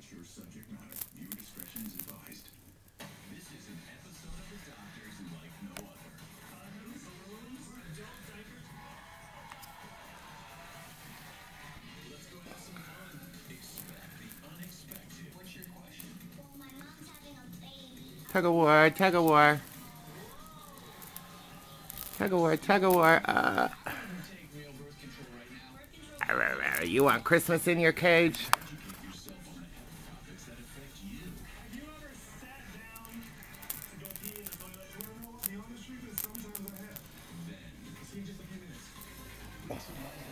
mature subject matter. Viewer discretion is advised. This is an episode of The Doctors like no other. Condoms, balloons, adult diapers. Let's go have some fun. Expect the unexpected. What's your question? Well, my mom's having a baby. Tug of war, tug of war. Tug of war, tug of war. Uh, Take real birth control right now. Uh, uh, uh, you want Christmas in your cage? Thanks.